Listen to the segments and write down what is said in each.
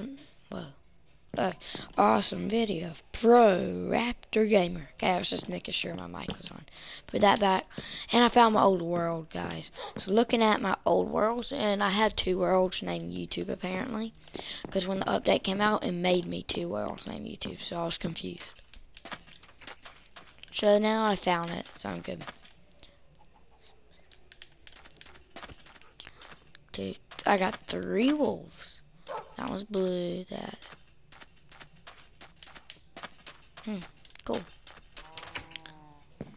awesome, whoa, uh, awesome video of Pro Raptor Gamer. Okay, I was just making sure my mic was on. Put that back, and I found my old world, guys. So looking at my old worlds, and I had two worlds named YouTube apparently, because when the update came out, it made me two worlds named YouTube, so I was confused. So now I found it, so I'm good. Dude, I got three wolves. That was blue, that. Hmm, cool.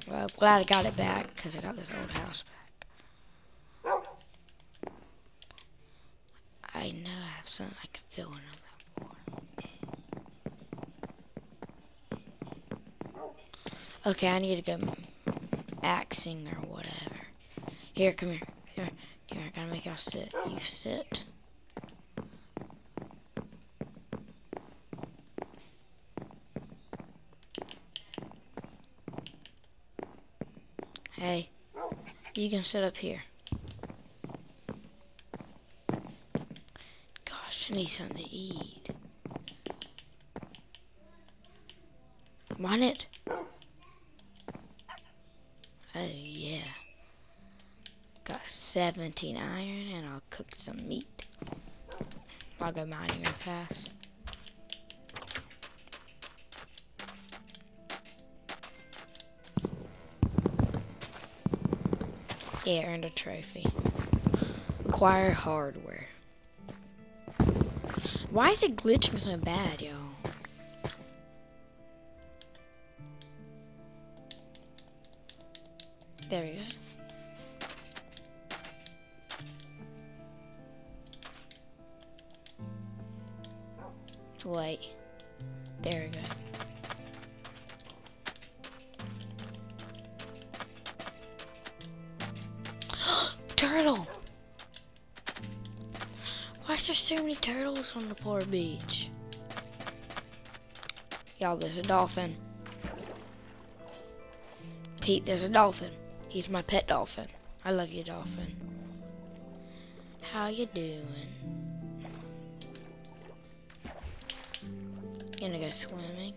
Well, I'm glad I got it back, because I got this old house back. I know I have something I can fill in on that water. Okay, I need to go axing or whatever. Here, come here. Here, here. I gotta make y'all sit. You sit. Hey, you can sit up here. Gosh, I need something to eat. Want it? Oh yeah. Got 17 iron and I'll cook some meat. I'll go mining real fast. Yeah, earned a trophy. Acquire hardware. Why is it glitching so bad, yo? There we go. Wait. There we go. Why is there so many turtles on the poor beach? Y'all, there's a dolphin. Pete, there's a dolphin. He's my pet dolphin. I love you, dolphin. How you doing? Gonna go swimming.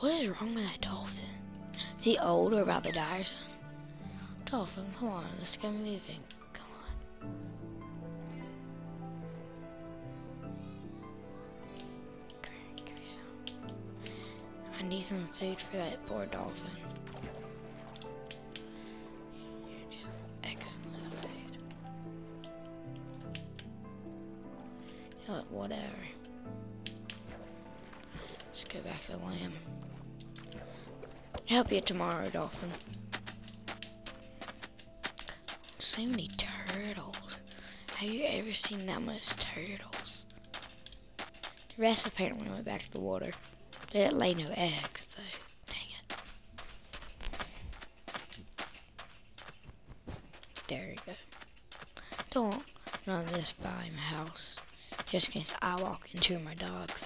What is wrong with that dolphin? Is he old or about to die or something? Dolphin, come on, let's get moving. Come on. I need some food for that poor dolphin. Excellent whatever. Let's go back to the lamb. Help you tomorrow, dolphin. So many turtles. Have you ever seen that much turtles? The rest apparently went back to the water. They didn't lay no eggs, though. Dang it. There we go. Don't run this by my house. Just in case I walk into my dogs.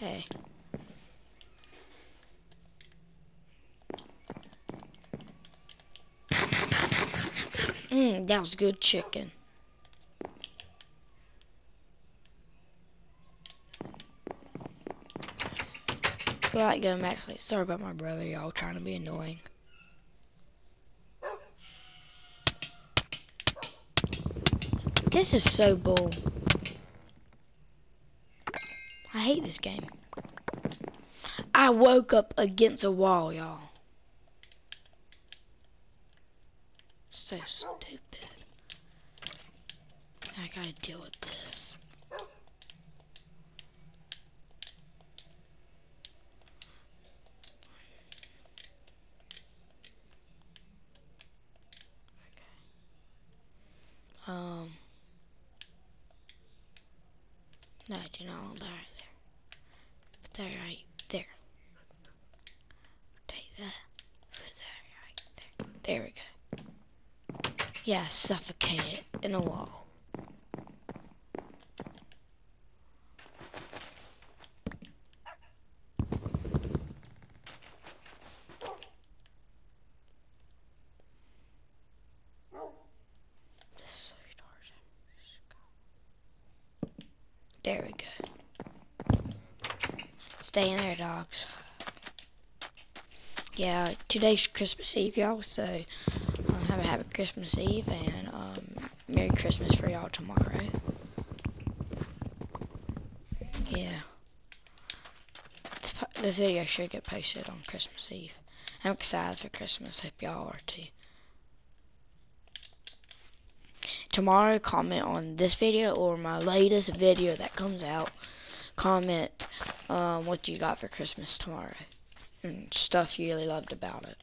Okay. Mmm, that was good chicken. feel like going back to. Sorry about my brother, y'all trying to be annoying. This is so bull. Hate this game. I woke up against a wall, y'all. So stupid. I gotta deal with this. Um. No, I do not want that that right there. Take that, put that right there. There we go. Yeah, suffocate it in a wall. There we go. Stay in there, dogs. Yeah, today's Christmas Eve, y'all, so um, have a happy Christmas Eve and um, Merry Christmas for y'all tomorrow. Yeah. This, this video should get posted on Christmas Eve. I'm excited for Christmas. Hope y'all are too. Tomorrow, comment on this video or my latest video that comes out. Comment um, what you got for Christmas tomorrow and stuff you really loved about it.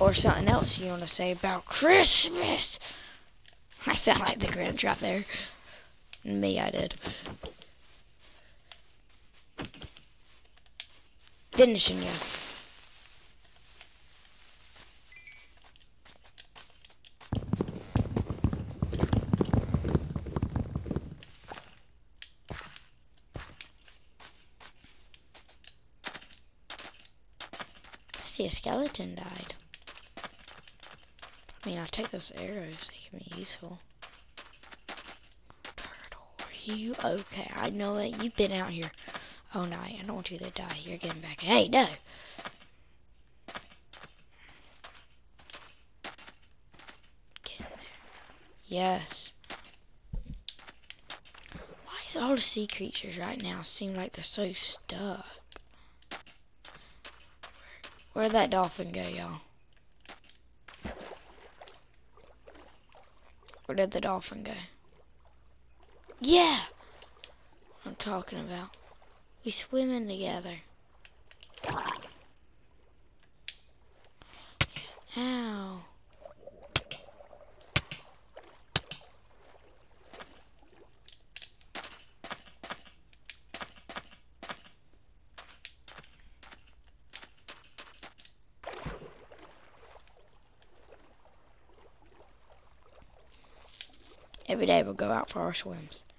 Or something else you want to say about Christmas. I sound like the Grinch right there. Me, I did. Finishing you. Skeleton died. I mean, I'll take those arrows. They can be useful. Turtle, are you okay? I know that you've been out here. Oh, no, I don't want you to die. You're getting back. Hey, no! Get in there. Yes. Why is all the sea creatures right now seem like they're so stuck? Where'd that dolphin go, y'all? Where did the dolphin go? Yeah! I'm talking about. We swimming together. Every day we'll go out for our swims.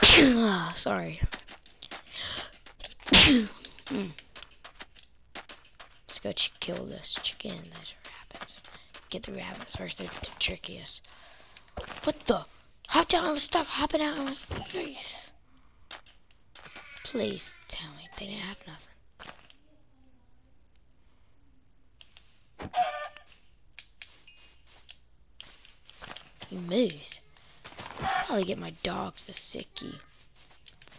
Ah, sorry. mm. Let's go kill this chicken and those rabbits. Get the rabbits first, they're the trickiest. What the? How did stop hopping out of my face? Please tell me they didn't have nothing. You moved. I'll probably get my dogs to sicky.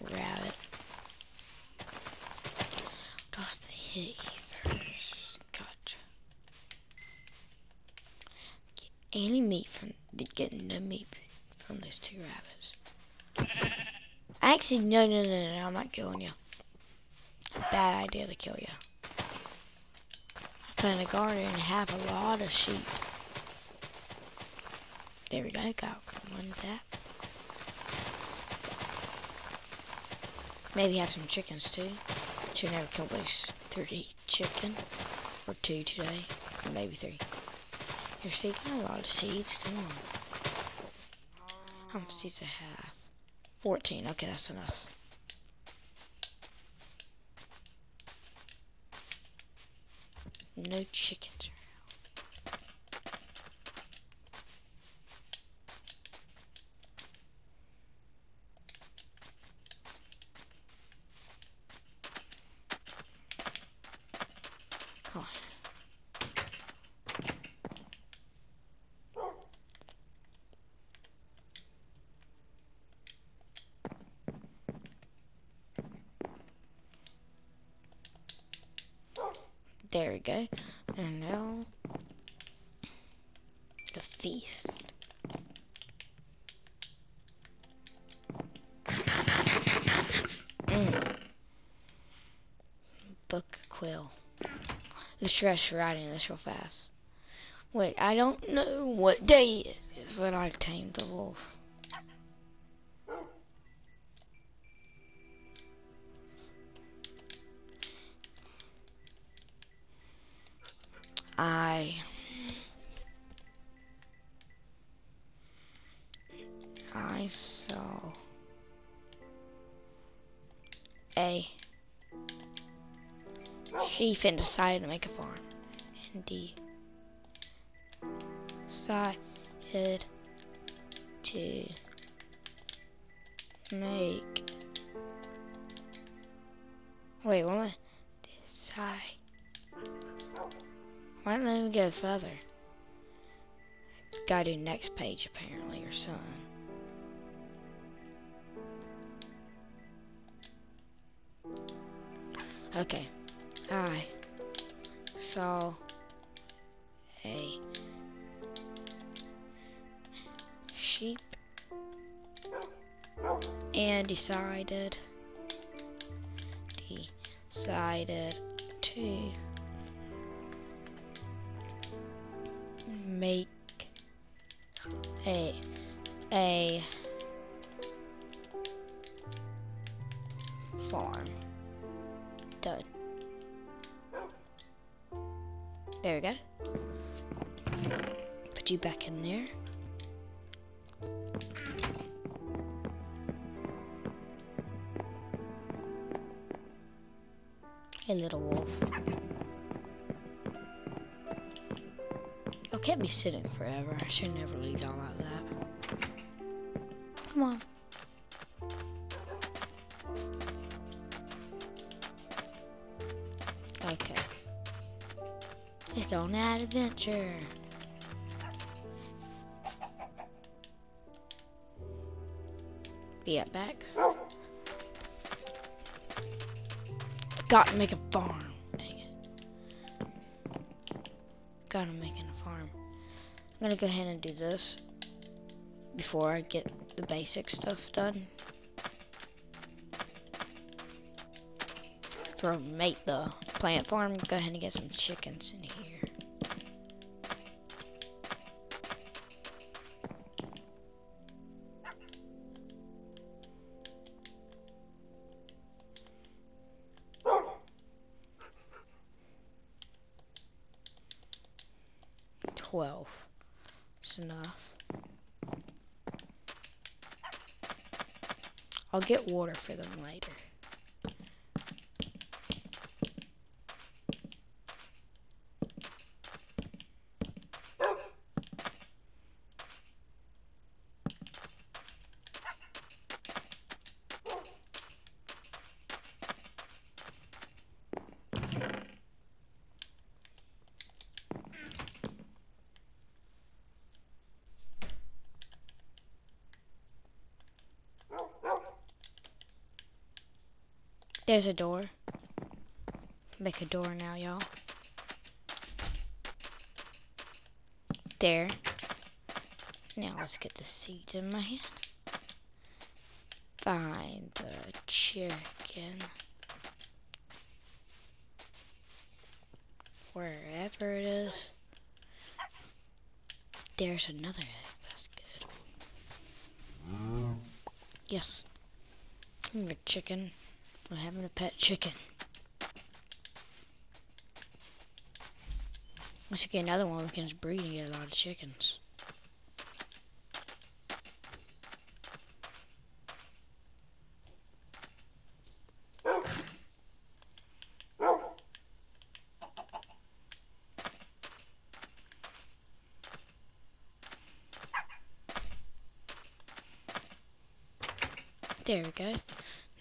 Rabbit. Dogs to hit you first. Gotcha. Get any meat from getting no meat from those two rabbits. Actually, no, no, no, no, I'm not killing you. Bad idea to kill you. I plant a garden and have a lot of sheep. There we go, got one that. Maybe have some chickens too. Should never kill those three chicken. Or two today. Or maybe three. You're seeking a lot of seeds. Come on. How many seeds I have? 14. Okay, that's enough. No chickens. There we go. And now, the feast. Mm. Book quill. Let's try writing this real fast. Wait, I don't know what day it is when I tamed the wolf. I I saw a sheep and decided to make a farm. And decided to make. Wait what am I? Decide why don't let me go further? Gotta do next page apparently or something. Okay. I saw a sheep and decided decided to make a can't be sitting forever. I should never leave y'all like that. Come on. Okay. Let's go on that adventure. Be right back. Gotta make a farm. Gonna go ahead and do this before I get the basic stuff done. For make the plant farm, go ahead and get some chickens in here. I'll get water for them later. There's a door. Make a door now, y'all. There. Now let's get the seeds in my hand. Find the chicken. Wherever it is. There's another egg. That's good. Mm. Yes. Come here, chicken. I'm having a pet chicken. Once we get another one, we can just breed and get a lot of chickens. There we go.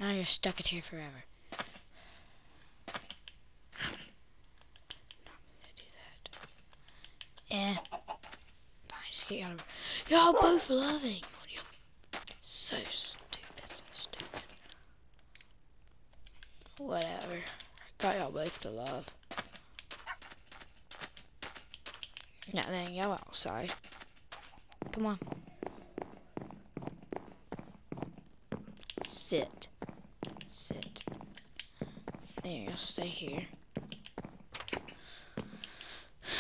Now you're stuck in here forever. Eh. Fine, just get out of Y'all both loving. What you? So stupid, so stupid. Whatever. Got y'all both to love. Now then, y'all outside. Come on. Sit. There, Stay here.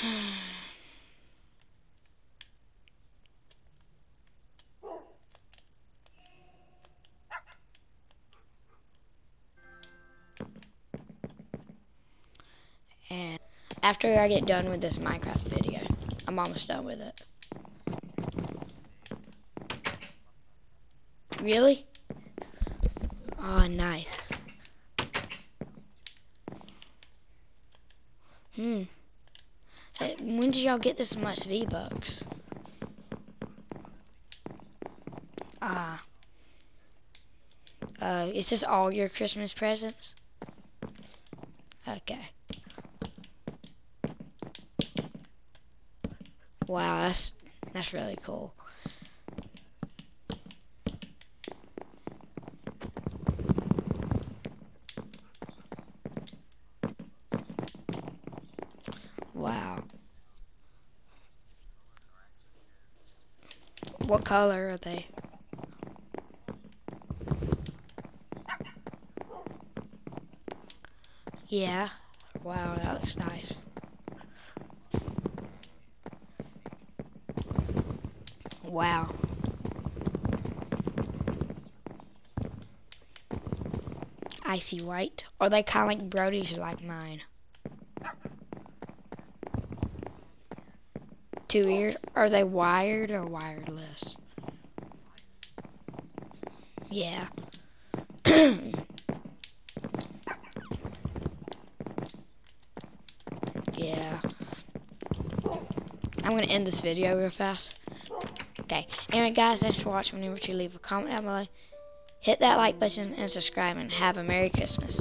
and after I get done with this Minecraft video, I'm almost done with it. Really? Oh, nice. Hmm. Hey, when did y'all get this much V-Bucks? Ah. Uh, is this all your Christmas presents? Okay. Wow, that's that's really cool. Wow. What color are they? Yeah. Wow, that looks nice. Wow. Icy white. Are they kind of like Brody's or like mine? Two ears. Are they wired or wireless? Yeah. yeah. I'm gonna end this video real fast. Okay. Anyway, guys, thanks for watching. Remember to leave a comment down below. Hit that like button and subscribe and have a Merry Christmas.